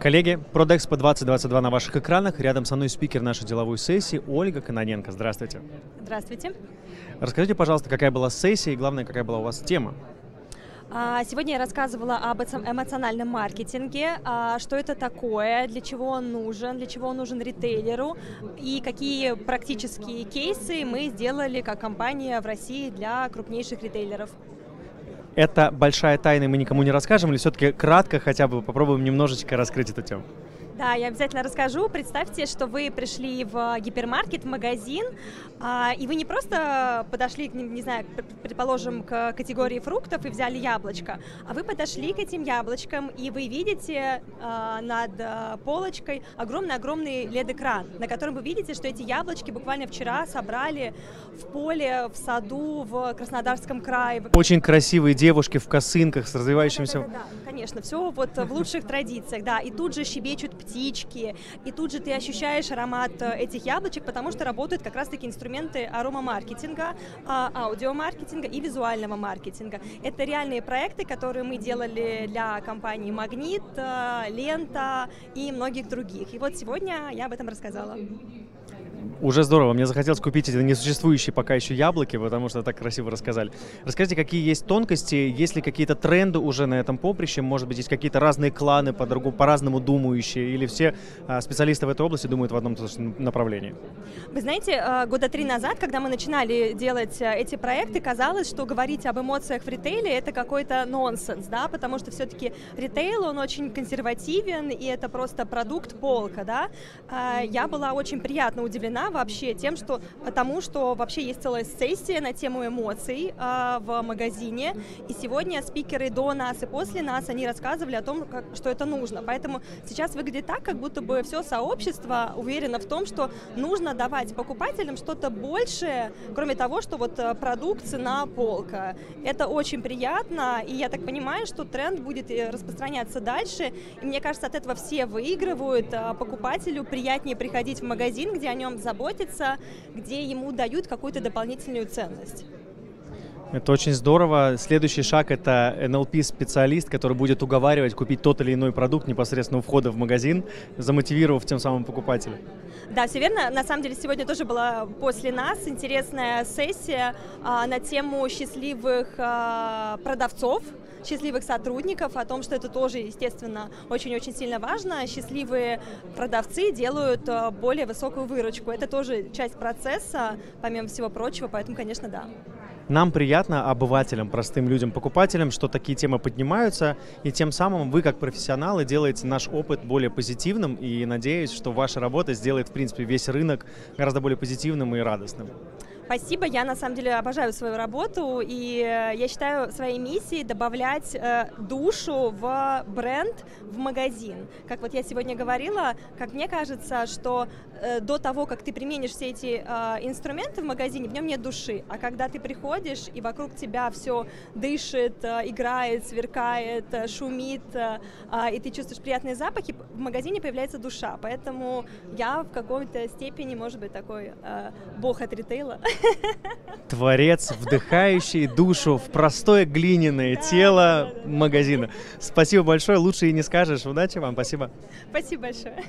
Коллеги, Продэкспо 2022 на ваших экранах. Рядом со мной спикер нашей деловой сессии Ольга Кононенко. Здравствуйте. Здравствуйте. Расскажите, пожалуйста, какая была сессия и, главное, какая была у вас тема? А, сегодня я рассказывала об эмоциональном маркетинге, а, что это такое, для чего он нужен, для чего он нужен ритейлеру и какие практические кейсы мы сделали как компания в России для крупнейших ритейлеров. Это большая тайна, и мы никому не расскажем, или все-таки кратко хотя бы попробуем немножечко раскрыть эту тему? Да, я обязательно расскажу. Представьте, что вы пришли в гипермаркет, в магазин, а, и вы не просто подошли, не знаю, предположим, к категории фруктов и взяли яблочко, а вы подошли к этим яблочкам, и вы видите а, над а, полочкой огромный-огромный LED-экран, на котором вы видите, что эти яблочки буквально вчера собрали в поле, в саду, в Краснодарском крае. Очень красивые девушки в косынках с развивающимся... Да, да, да, да, конечно, все вот в лучших традициях, да, и тут же щебечут птички, и тут же ты ощущаешь аромат э, этих яблочек, потому что работают как раз-таки инструменты аромамаркетинга, а, аудиомаркетинга и визуального маркетинга. Это реальные проекты, которые мы делали для компании «Магнит», э, «Лента» и многих других. И вот сегодня я об этом рассказала. Уже здорово. Мне захотелось купить эти несуществующие пока еще яблоки, потому что так красиво рассказали. Расскажите, какие есть тонкости, есть ли какие-то тренды уже на этом поприще? Может быть, есть какие-то разные кланы по-другому, по-разному думающие? Или все а, специалисты в этой области думают в одном направлении? Вы знаете, а, года три назад, когда мы начинали делать а, эти проекты, казалось, что говорить об эмоциях в ритейле это какой-то нонсенс, да, потому что все-таки ритейл, он очень консервативен, и это просто продукт полка, да. Я была очень приятно удивлена вообще тем, что тому, что вообще есть целая сессия на тему эмоций э, в магазине. И сегодня спикеры до нас и после нас, они рассказывали о том, как, что это нужно. Поэтому сейчас выглядит так, как будто бы все сообщество уверено в том, что нужно давать покупателям что-то большее, кроме того, что вот э, продукт, цена, полка. Это очень приятно, и я так понимаю, что тренд будет э, распространяться дальше. И мне кажется, от этого все выигрывают. Э, покупателю приятнее приходить в магазин, где о нем заботятся, заботится, где ему дают какую-то дополнительную ценность. Это очень здорово. Следующий шаг — это NLP-специалист, который будет уговаривать купить тот или иной продукт непосредственно у входа в магазин, замотивировав тем самым покупателя. Да, все верно. На самом деле сегодня тоже была после нас интересная сессия а, на тему счастливых а, продавцов, счастливых сотрудников, о том, что это тоже, естественно, очень-очень сильно важно. Счастливые продавцы делают а, более высокую выручку. Это тоже часть процесса, помимо всего прочего, поэтому, конечно, да. Нам приятно, обывателям, простым людям, покупателям, что такие темы поднимаются, и тем самым вы, как профессионалы, делаете наш опыт более позитивным, и надеюсь, что ваша работа сделает, в принципе, весь рынок гораздо более позитивным и радостным. Спасибо, я на самом деле обожаю свою работу, и э, я считаю своей миссией добавлять э, душу в бренд, в магазин. Как вот я сегодня говорила, как мне кажется, что э, до того, как ты применишь все эти э, инструменты в магазине, в нем нет души. А когда ты приходишь, и вокруг тебя все дышит, э, играет, сверкает, э, шумит, э, э, и ты чувствуешь приятные запахи, в магазине появляется душа. Поэтому я в какой-то степени, может быть, такой э, бог от ритейла. Творец, вдыхающий душу в простое глиняное тело магазина. Спасибо большое, лучше и не скажешь. Удачи вам, спасибо. Спасибо большое.